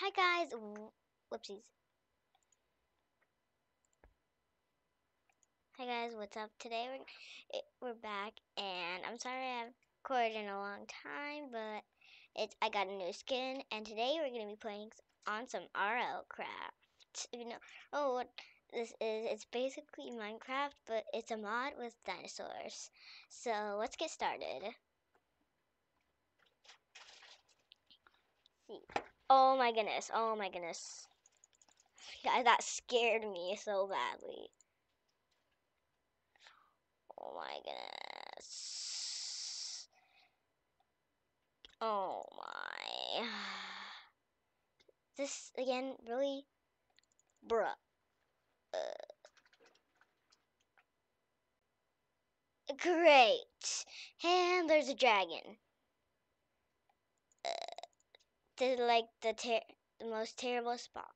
Hi guys. Whoopsies. Hi guys, what's up? Today we're eh, we're back, and I'm sorry I haven't recorded in a long time, but it's I got a new skin, and today we're gonna be playing on some RL Craft. You know, oh, what this is? It's basically Minecraft, but it's a mod with dinosaurs. So let's get started. see. Oh my goodness! Oh my goodness! Guys, that scared me so badly. Oh my goodness. Oh my. This again, really? Bruh. Uh, great. And there's a dragon. Is like the ter- the most terrible spot.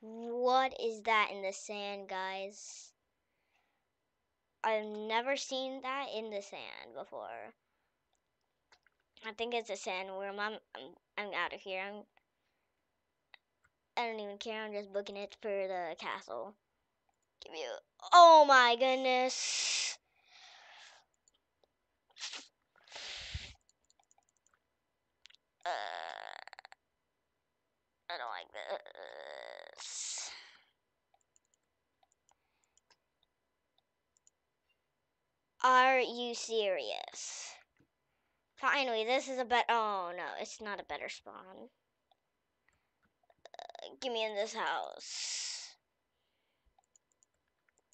What is that in the sand, guys? I've never seen that in the sand before. I think it's a sandworm. I'm I'm I'm out of here. I'm I don't even care. I'm just booking it for the castle. Give you. Oh my goodness. Uh, I don't like this. Are you serious? Finally, this is a bet. Oh no, it's not a better spawn. Uh, get me in this house.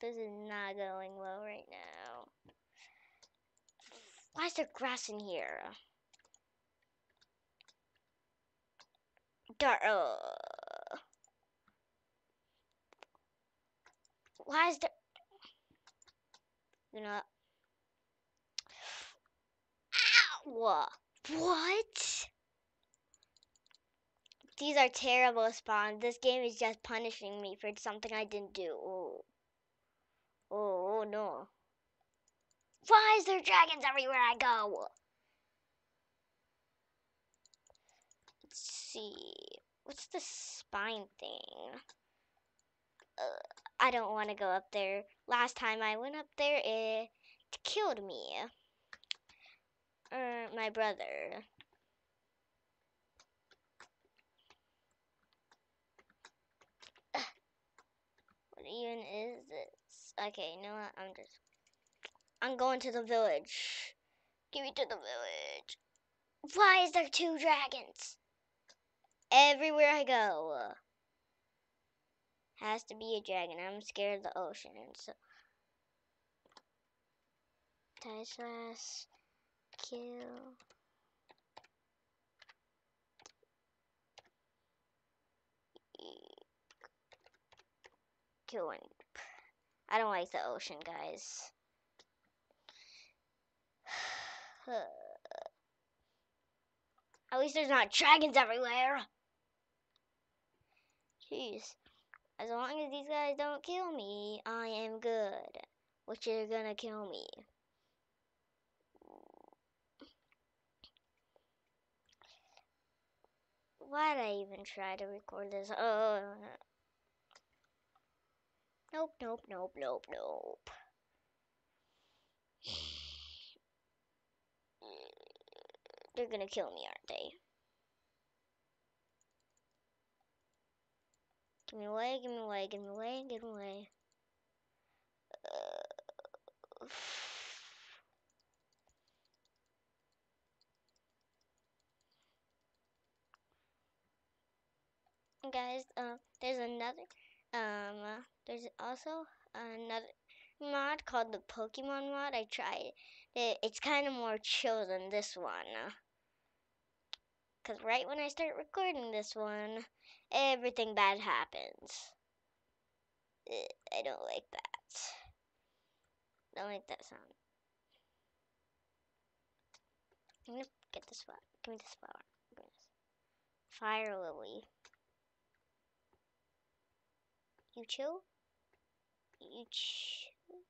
This is not going well right now. Why is there grass in here? Dar. Uh, why is there? You know. Ow! What? These are terrible spawns. This game is just punishing me for something I didn't do. Oh. Oh, oh no. Why is there dragons everywhere I go? Let's see. What's the spine thing? Uh, I don't want to go up there. Last time I went up there, it killed me. Uh, my brother. What even is this? Okay, you know what? I'm just. I'm going to the village. Give me to the village. Why is there two dragons? Everywhere I go. Has to be a dragon. I'm scared of the ocean. So. Die slash. Kill. Kill one. I don't like the ocean, guys. At least there's not dragons everywhere. Jeez. As long as these guys don't kill me, I am good. Which are gonna kill me. Why'd I even try to record this? Oh. oh, oh, oh. Nope, nope, nope, nope, nope. They're gonna kill me, aren't they? Give me away, give me away, give me away, give me away. Uh, guys, uh, there's another, um, uh, there's also another mod called the Pokemon mod. I tried it. It's kind of more chill than this one. Because right when I start recording this one, everything bad happens. I don't like that. Don't like that sound. I'm gonna get this flower. Give me this flower. Fire lily. You chill? You chill?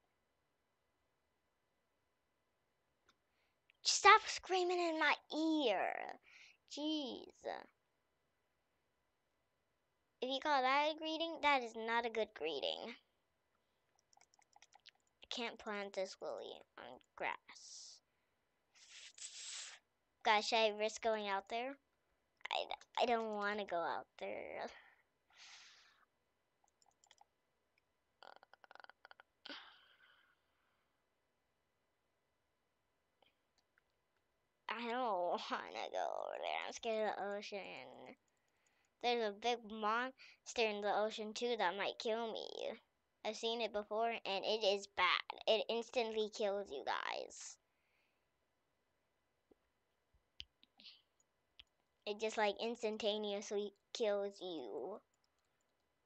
Stop screaming in my ear. Jeez. If you call that a greeting, that is not a good greeting. I can't plant this lily on grass. Gosh, should I risk going out there? I, I don't want to go out there. I don't want to go over there. I'm scared of the ocean. There's a big monster in the ocean too that might kill me. I've seen it before and it is bad. It instantly kills you guys. It just like instantaneously kills you.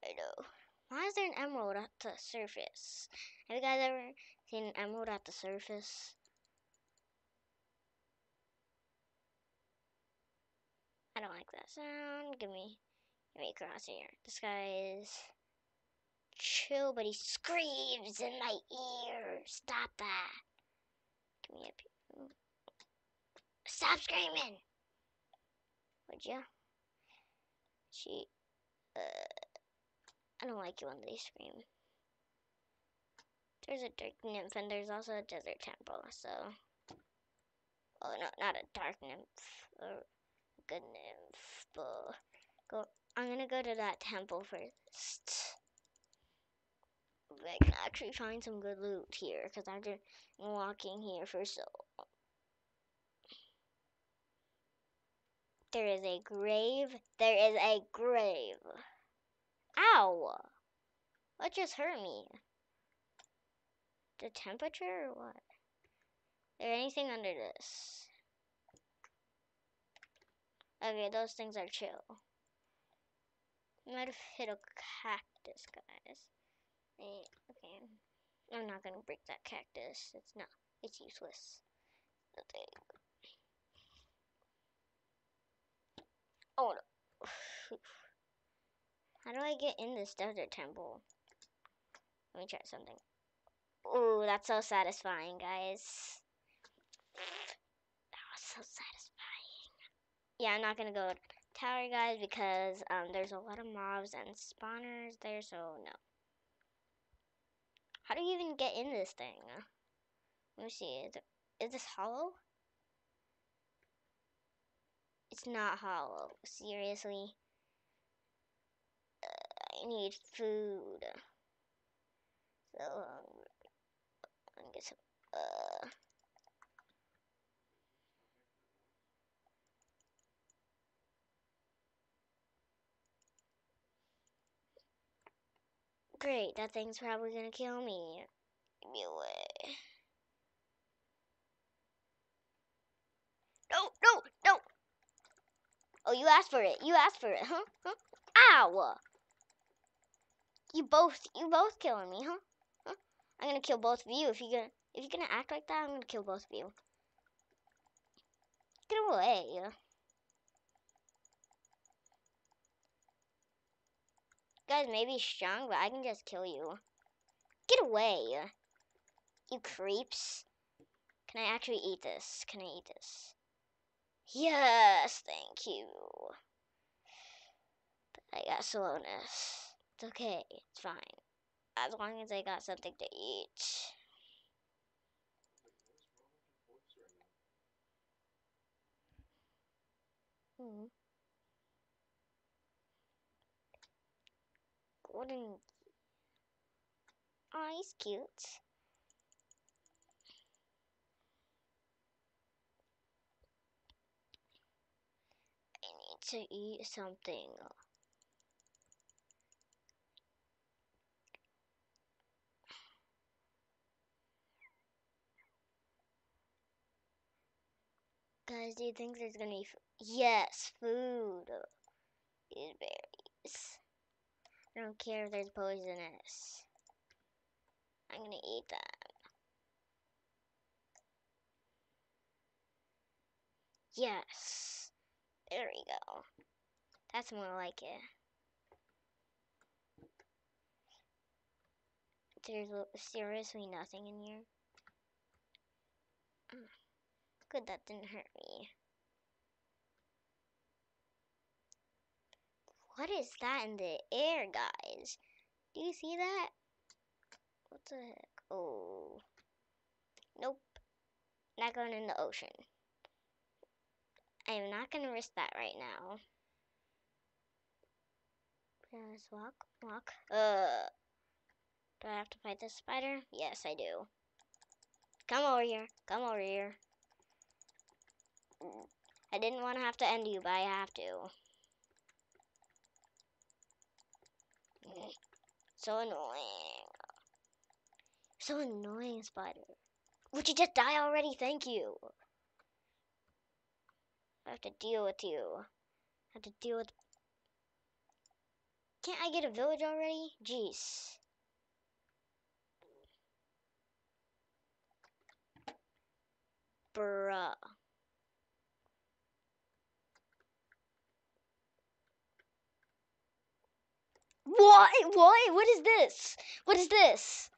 I know. Why is there an emerald at the surface? Have you guys ever seen an emerald at the surface? I don't like that sound. Give me, give me crosshair. This guy is chill, but he screams in my ear. Stop that. Give me a. Stop screaming. Would you? She. Uh, I don't like it when they scream. There's a dark nymph and there's also a desert temple. So. Oh no, not a dark nymph. Good nymph, but go. I'm gonna go to that temple first. I can actually find some good loot here because I've been walking here for so. long. There is a grave. There is a grave. Ow! What just hurt me? The temperature or what? Is there anything under this? Okay, those things are chill. Might have hit a cactus, guys. Eh, okay. I'm not gonna break that cactus. It's not. It's useless. Okay. Oh no. How do I get in this desert temple? Let me try something. Ooh, that's so satisfying, guys. That was so satisfying yeah, I'm not gonna go tower guys because um, there's a lot of mobs and spawners there, so no. How do you even get in this thing? Let me see. Is, it, is this hollow? It's not hollow. Seriously. Uh, I need food. So, um, I'm gonna get some, uh, That thing's probably gonna kill me. Give me away. No, no, no! Oh, you asked for it. You asked for it, huh? Huh? Ow! You both, you both killing me, huh? Huh? I'm gonna kill both of you if you're gonna, if you're gonna act like that. I'm gonna kill both of you. Get away. Guys may be strong, but I can just kill you. Get away, you creeps. Can I actually eat this? Can I eat this? Yes, thank you. But I got slowness. It's okay, it's fine. As long as I got something to eat. Hmm. Golden. Oh, he's cute. I need to eat something. Guys, do you think there's gonna be? Yes, food. These berries. I don't care if there's poisonous. I'm gonna eat that. Yes. There we go. That's more like it. There's seriously nothing in here. Mm. Good, that didn't hurt me. What is that in the air, guys? Do you see that? What the heck? Oh. Nope. Not going in the ocean. I am not going to risk that right now. Just walk, walk. Uh. Do I have to fight this spider? Yes, I do. Come over here. Come over here. I didn't want to have to end you, but I have to. So annoying. So annoying, spider. Would you just die already? Thank you. I have to deal with you. I have to deal with... Can't I get a village already? Jeez. Bruh. What? What? What is this? What is this?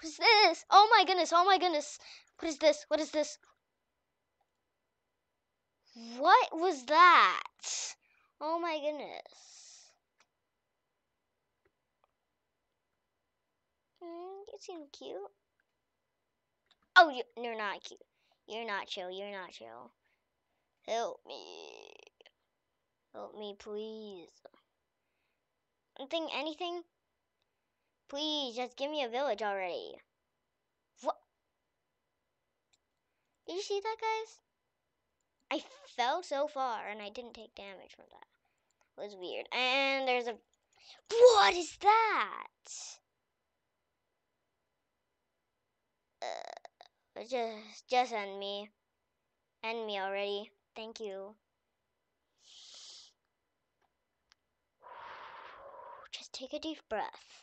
What is this? Oh my goodness. Oh my goodness. What is this? What is this? What was that? Oh my goodness. Mm, you seem cute. Oh, you, you're not cute. You're not chill. You're not chill. Help me. Help me, please. Anything, anything? Please, just give me a village already. What? Did you see that, guys? I fell so far and I didn't take damage from that. It was weird. And there's a... What is that? Uh, just, just end me. End me already. Thank you. Take a deep breath.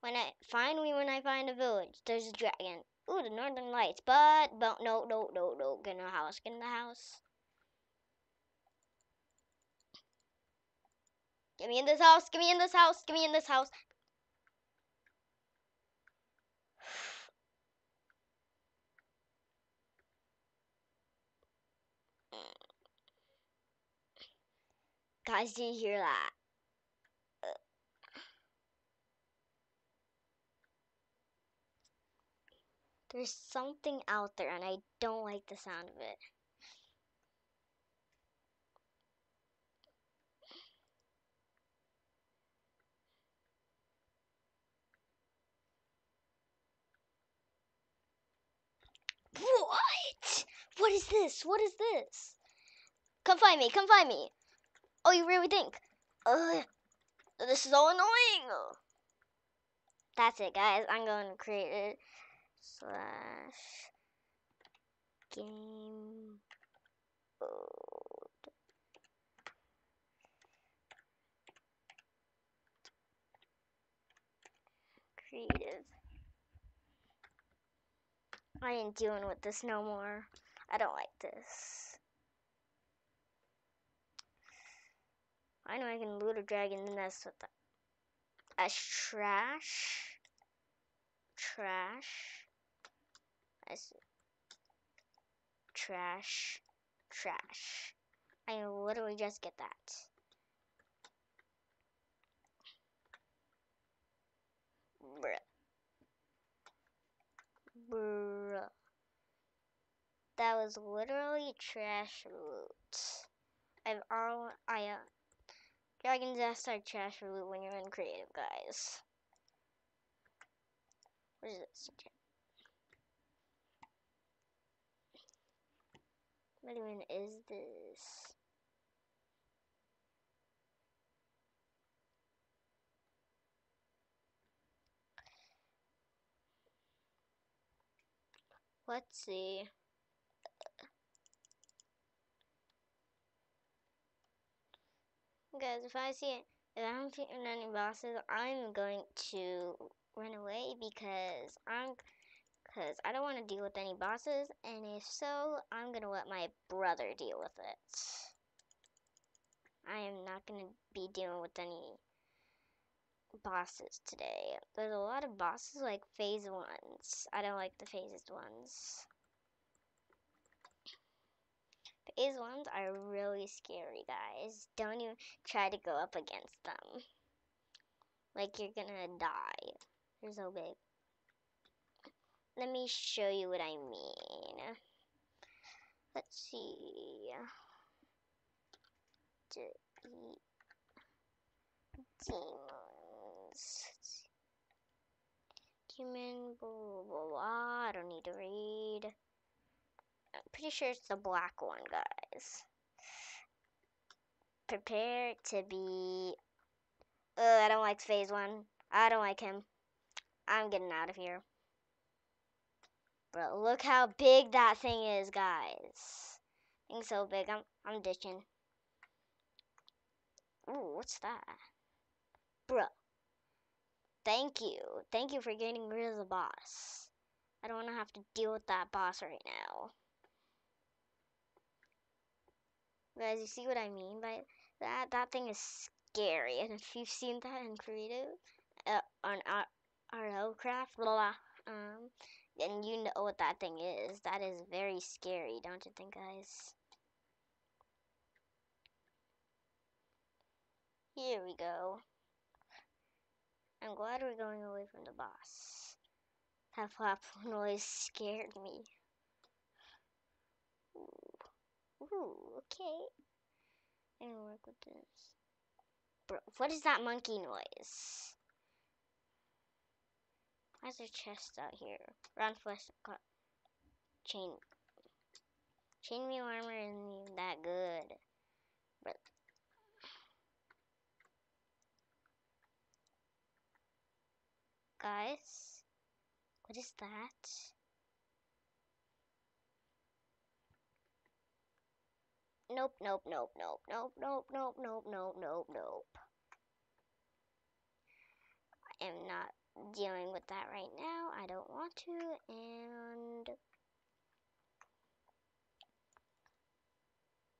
When I finally when I find a village, there's a dragon. Ooh, the northern lights. But but no no no no get in the house. Get in the house. Get me in this house. Get me in this house. Get me in this house. Guys, did you hear that? There's something out there and I don't like the sound of it. What? What is this? What is this? Come find me. Come find me. Oh, you really think? Ugh, this is so annoying. That's it, guys. I'm going to create it. Slash game mode. Creative. I ain't dealing with this no more. I don't like this. I know I can loot a dragon nest with that. That's trash. Trash. That's trash. Trash. I literally just get that. Bruh. Bruh. That was literally trash loot. I've all I uh, Dragon's Nest are trash loot when you're in creative, guys. What is this? What even is this? Let's see. Guys, if I see it, if I don't see any bosses, I'm going to run away because I'm because I don't want to deal with any bosses, and if so, I'm gonna let my brother deal with it. I am not gonna be dealing with any bosses today. There's a lot of bosses like phase ones. I don't like the phased ones. Phase ones are really scary, guys. Don't even try to go up against them. Like you're gonna die. They're so big. Let me show you what I mean. Let's see. Delete demons. Demon, blah, blah, blah, blah. I don't need to read. I'm pretty sure it's the black one, guys. Prepare to be. Uh, I don't like phase one. I don't like him. I'm getting out of here. Bro, look how big that thing is, guys. Thing's so big. I'm I'm ditching. Ooh, what's that? Bruh. Thank you. Thank you for getting rid of the boss. I don't want to have to deal with that boss right now. Guys, you see what I mean by that? That thing is scary. And if you've seen that in creative, uh, on RLCraft, blah, blah, um, then you know what that thing is. That is very scary, don't you think, guys? Here we go. I'm glad we're going away from the boss. That flap noise scared me. Ooh, okay. I'm gonna work with this. Bro, what is that monkey noise? Why is there chest out here? Round flesh chain. Chainmail armor isn't even that good. But guys. What is that? Nope, nope, nope, nope, nope, nope, nope, nope, nope, nope, nope. I am not dealing with that right now. I don't want to, and...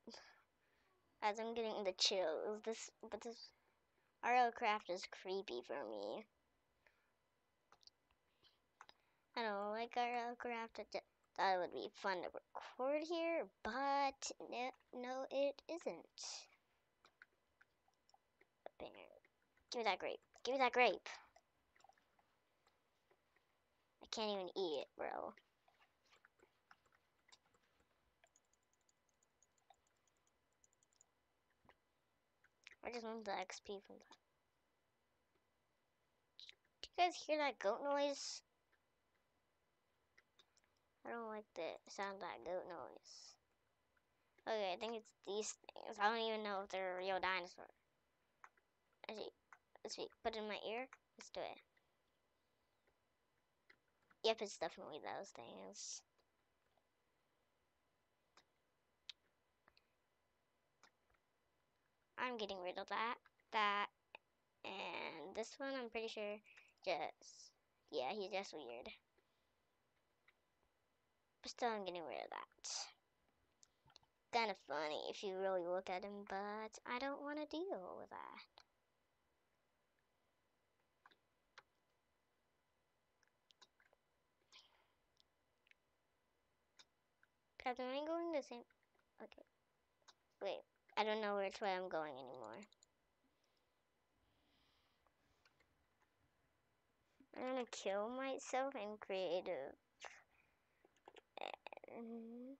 As I'm getting the chills, this, but this RL craft is creepy for me. I don't like our craft. I thought it would be fun to record here, but no, no it isn't. Give me that grape. Give me that grape. I can't even eat it, bro. I just want the XP from that. Do you guys hear that goat noise? I don't like the sound of that goat noise. Okay, I think it's these things. I don't even know if they're real dinosaur. Let's see. Let's see. Put in my ear. Let's do it. Yep, it's definitely those things. I'm getting rid of that. That. And this one, I'm pretty sure just... Yeah, he's just weird. But still, I'm getting rid of that. Kind of funny if you really look at him, but I don't want to deal with that. Am I going the same? Okay. Wait, I don't know which way I'm going anymore. I'm gonna kill myself in creative and,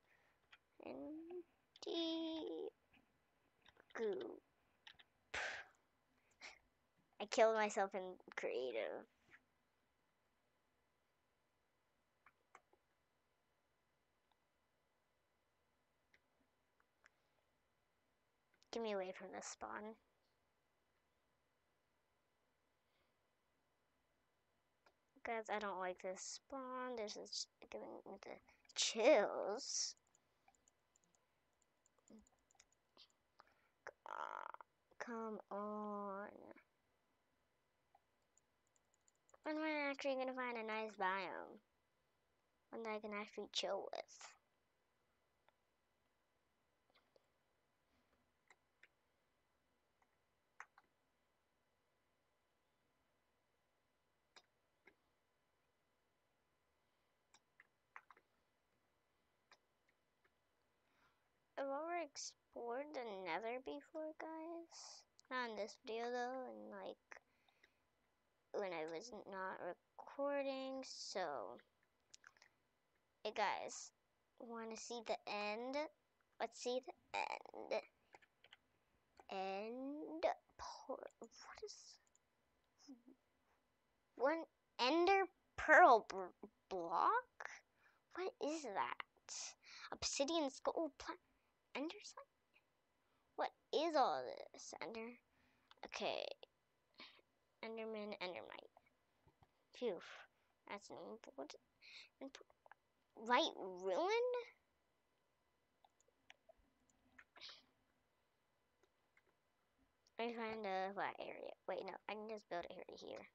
goop. I killed myself in creative. Get me away from this spawn. Guys, I don't like this spawn. This is giving me the chills. Come on. When we're actually gonna find a nice biome. One that I can actually chill with. I've already explored the nether before, guys. In this video, though, and like when I was not recording, so. Hey, guys, want to see the end? Let's see the end. End. What is. One ender pearl block? What is that? Obsidian skull plant? Ender sign? What is all this? Ender? Okay. Enderman, Endermite. Phew. That's an important. Light ruin? I find a what area? Wait, no, I can just build it here.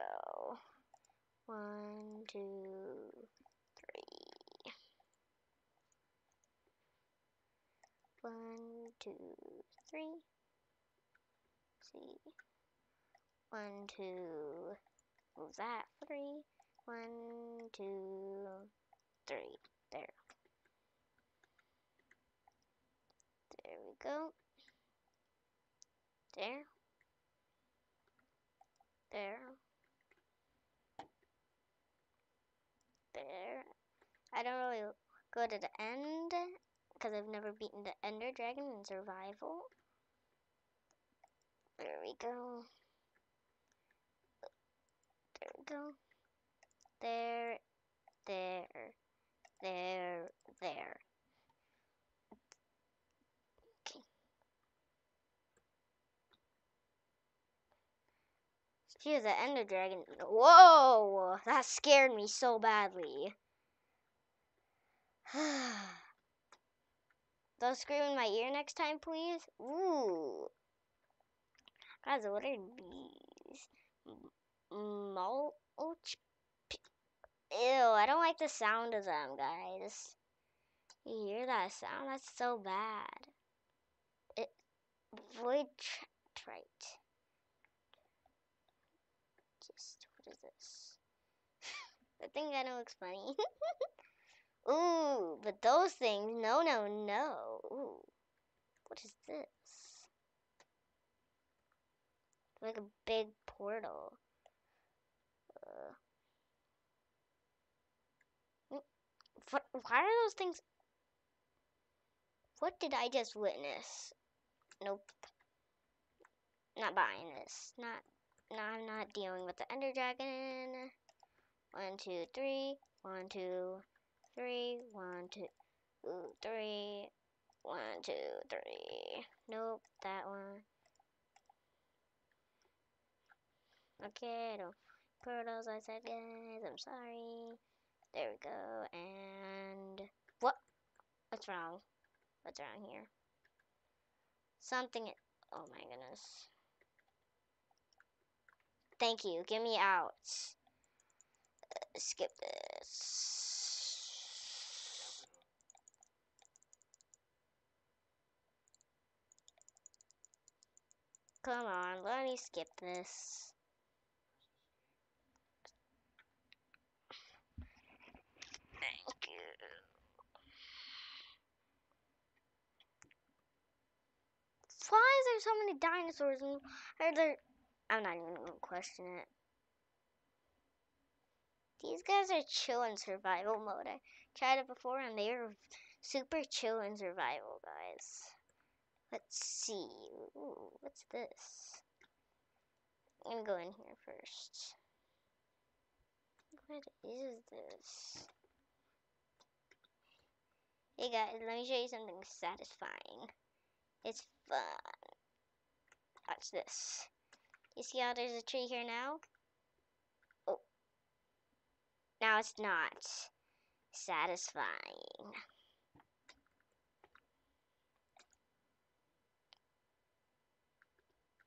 go. One, two, three. One, two, three. See. One, two. Move that. Three. One, two, three. There. There we go. There. There. There. I don't really go to the end because I've never beaten the Ender Dragon in survival. There we go. There we go. There, there, there. Okay. She's the Ender Dragon. Whoa! That scared me so badly. Don't scream in my ear next time, please. Ooh. Guys, what are these? Mulch? Ew, I don't like the sound of them, guys. You hear that sound? That's so bad. It void trite. What is this? Think I know looks funny. Ooh, but those things, no, no, no. Ooh, what is this? Like a big portal. Uh, mm, what, why are those things? What did I just witness? Nope. Not buying this. Not No, I'm not dealing with the Ender Dragon. One, two, three. One, two, three. One, two, three. One, two, three. Nope, that one. Okay, no portals, I said, guys. I'm sorry. There we go. And what? What's wrong? What's wrong here? Something. Oh my goodness. Thank you. Get me out. Skip this. Come on, let me skip this. Thank you. Why is there so many dinosaurs and are there I'm not even gonna question it. These guys are chill in survival mode. I tried it before and they are super chill in survival, guys. Let's see. Ooh, what's this? I'm gonna go in here first. What is this? Hey guys, let me show you something satisfying. It's fun. Watch this. You see how there's a tree here now? Now it's not satisfying.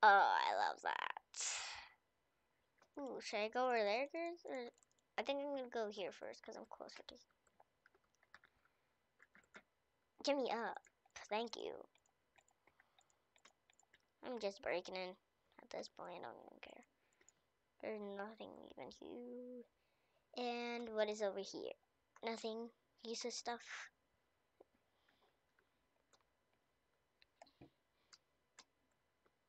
Oh, I love that. Ooh, should I go over there, guys? Or I think I'm gonna go here first because I'm closer to. Get me up. Thank you. I'm just breaking in at this point. I don't even care. There's nothing even here. And what is over here? Nothing. Useless stuff.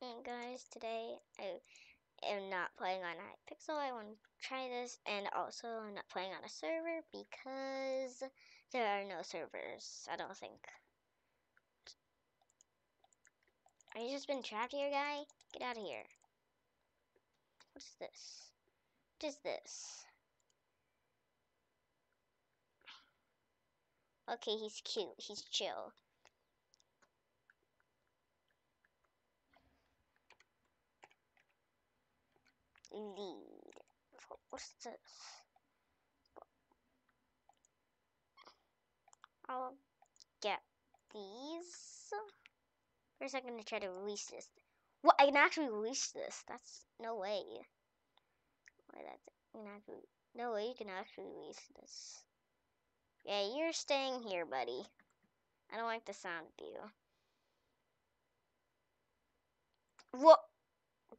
And guys, today I am not playing on Hypixel. I want to try this, and also I'm not playing on a server because there are no servers. I don't think. Are you just been trapped here, guy? Get out of here. What is this? What is this? Okay, he's cute. He's chill. Lead. What's this? I'll get these. First, I'm gonna try to release this. What? I can actually release this. That's no way. Why that's no way you can actually release this. Yeah, you're staying here, buddy. I don't like the sound of you. What?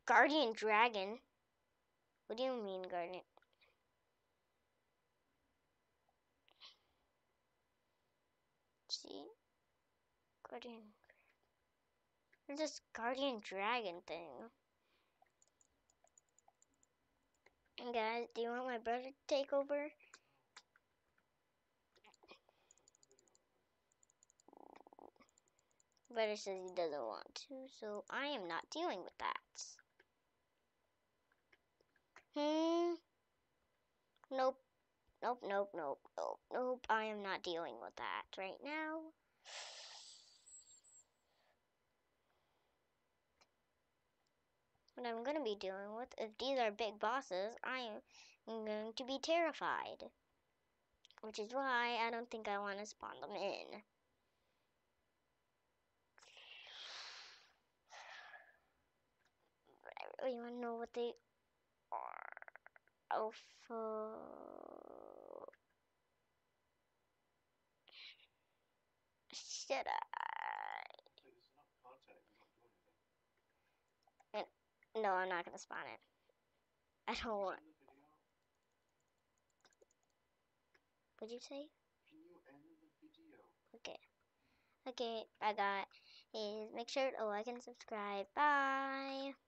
Guardian Dragon? What do you mean, Guardian? See? Guardian. There's this Guardian Dragon thing. Guys, do you want my brother to take over? Brother says he doesn't want to, so I am not dealing with that. Hmm. Nope. Nope, nope, nope, nope, nope. I am not dealing with that right now. What I'm going to be dealing with, if these are big bosses, I am going to be terrified. Which is why I don't think I want to spawn them in. Want to know what they are. Alpha. Should I? And, no, I'm not gonna spawn it. I don't want. What'd you say? Okay. Okay, I got is make sure to like and subscribe. Bye.